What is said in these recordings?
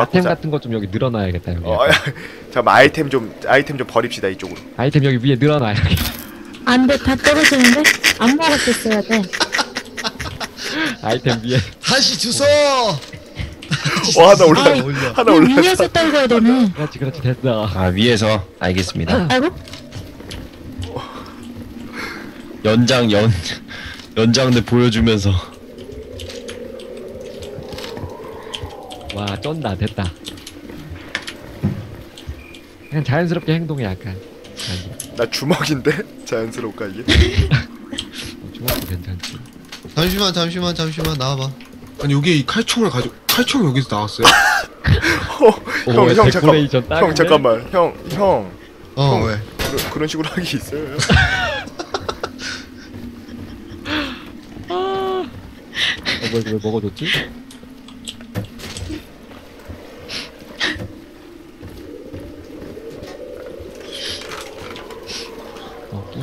아템 자, 같은 거 좀 여기 늘어놔야겠다 여기. 어, 잠깐 아이템 좀 아이템 좀 버립시다 이쪽으로. 아이템 여기 위에 늘어놔야겠다. 안 돼, 다 떨어지는데? 안 먹었었어야 돼. 아이템 위에. 다시 주소. 어 하나 올라 아이. 하나 이 올라. 위에서 떨궈야 되네. 그렇지 그렇지 됐어. 아 위에서 알겠습니다. 아이고, 연장 연 연장들 보여주면서 와 쩐다 됐다. 그냥 자연스럽게 행동해 약간. 나 주먹인데 자연스러울까 이게? 어, 주먹도 괜찮지. 잠시만 잠시만 잠시만 나와봐. 아니 여기 이 칼총을 가지고 칼총 여기서 나왔어요? 오, 형, 형, 잠깐- 데코레이션 딱. 형 잠깐만 형 형. 어 형. 왜? 그런, 그런 식으로 하기 있어요. 어, 뭘, 왜 먹어줬지?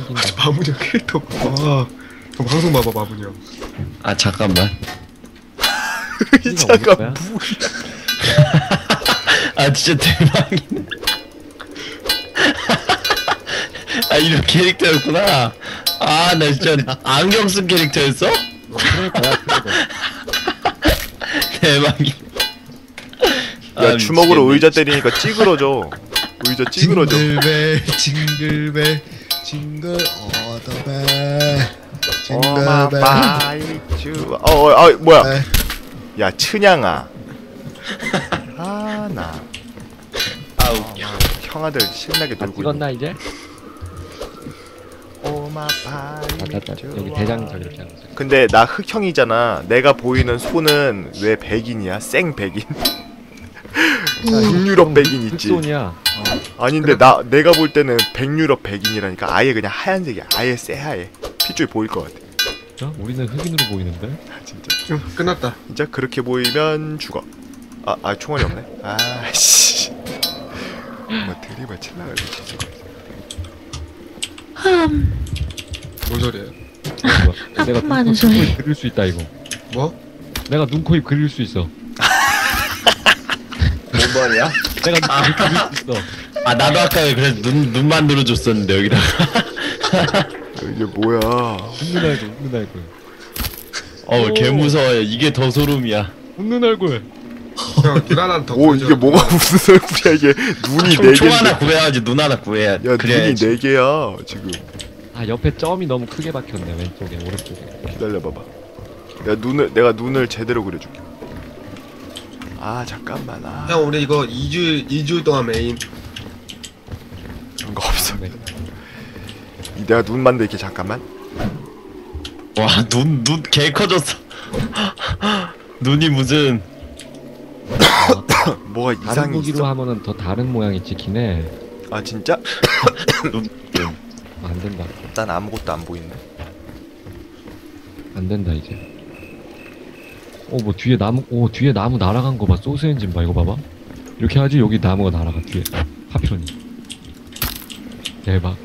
어, 낑긴다. 마무녀 캐릭터 봐. 아, 형 방송 봐봐 마무녀. 아 잠깐만 낑기가 어디 거야? 아 진짜 대박이네 아 이런 캐릭터였구나 아 나 진짜 안경 쓴 캐릭터였어? 대박이 야 아, 주먹으로 미치겠네. 의자 때리니까 찌그러져. 의자 찌그러져. 징글벨 징글벨 징글 어더벨 어마 징글벨. 바이츄. 어어 아 뭐야? 네. 야 춘향아. 아나 아 웃겨 형아들 신나게 다 놀고. 찍었나 이제? 오마 아, 다, 다, 바이츄. 여기 대장 저기 이렇게 하고 있어. 근데 나 흑형이잖아. 내가 보이는 손은 왜 백인이야? 생 백인. 북유럽 백인 있지. 흑손이야. 아닌데 나 내가 볼 때는 백유럽 백인이라니까 아예 그냥 하얀색이야. 아예 새하얘. 핏줄 보일 것 같아. 어? 우리는 흑인으로 보이는데? 아, 진짜. 응, 끝났다. 진짜 그렇게 보이면 죽어. 아, 아 총알이 없네. 아, 씨. 뭐 드립을 칠라고 진짜. 흠, 뭔 소리야? 뭐야? 내가 하품 많은 눈, 코, 소리. 입 그릴 수 있다 이거. 뭐? 내가 눈, 코, 입 그릴 수 있어. 뭔 말이야? 내가 눈, 코, 입 그릴 수 있어. 아 나도 아까 그래서 눈, 눈만 눌러줬었는데 여기다가 이게 뭐야? 웃는 얼굴, 웃는 얼굴. 어우 개 무서워요 이게 더 소름이야 웃는 얼굴. 형, 눈 하나 더. 오. 이게 뭐가 무슨 얼굴이야 이게 눈이 총, 네 총 하나 개인데. 구해야지 눈 하나 구해야 야 눈이 그래야지 네 개야 지금. 아 옆에 점이 너무 크게 박혔네 왼쪽에 오른쪽에. 기다려봐봐. 야 눈을 내가 눈을 제대로 그려줄게. 아 잠깐만 아 형 우리 이거 2주 2주 동안 메인. 그런 거 없어. 네. 이 내가 눈 만 들게 잠깐만. 와 눈 눈 개 커졌어 눈이 무슨 뭐가 다른 이상이 무기로 있어? 하면은 더 다른 모양이 찍히네. 아 진짜? 눈 아, 안 된다. 난 아무것도 안 보이네. 안 된다 이제. 어 뭐 뒤에 나무, 오 뒤에 나무 날아간 거 봐. 소스 엔진 봐 이거 봐봐. 이렇게 하지 여기 나무가 날아가 뒤에. 파편이. 대박.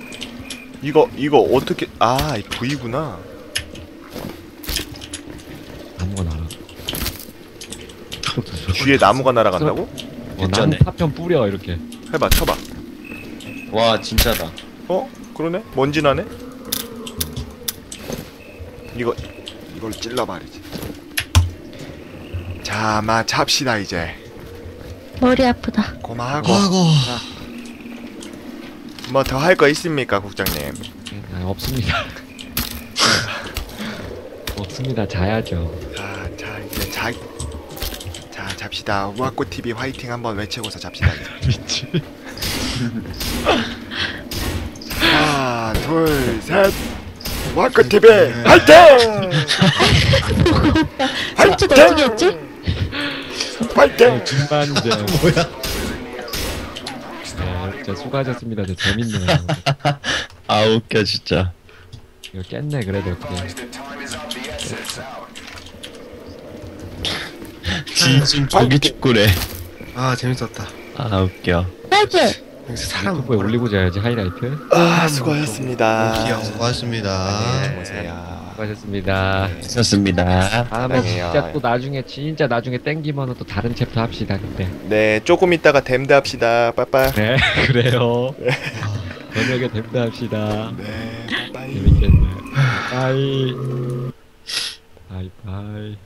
이거 이거 어떻게 아이 V구나. 나무가 날아. 뒤에 나무가 날아간다고? 어, 나무 진짜네. 파편 뿌려 이렇게. 해봐 쳐봐. 와 진짜다 어 그러네 먼지 나네. 이거 이걸 찔러 말이지. 자 마 잡시다 이제. 머리 아프다. 고마하고 아이고 뭐 더 할 거 있습니까 국장님? 아, 없습니다. 없습니다. 자야죠. 자, 자 이제 자, 자 잡시다. 우아꼬 TV 화이팅 한번 외치고서 잡시다. 이제. 미치. 하나, 둘, 셋. 우아꼬 TV 화이팅! 손짓 어떻게 했지? 화이팅! 중반제. 뭐야? 아, 진짜 수고하셨습니다. 진짜 재밌네요. 아 웃겨 진짜 이거 깼네 그래도 이렇게. 진심 조기 축구래 아 재밌었다. 아 웃겨! 여기서 사람 유튜브에 올리고 자야지 하이라이트. 아 수고하셨습니다. 수고하셨습니다. 안녕히 주무세요. 수고하셨습니다. 좋습니다. 다음에 사랑해요. 진짜 또 나중에 진짜 나중에 땡기면 또 다른 챕터 합시다 그때. 네 조금 있다가 댐드 합시다 빠빠 네 그래요. 저녁에 댐드 합시다. 네 빠빠이 재밌겠네. 바이. 바이 바이.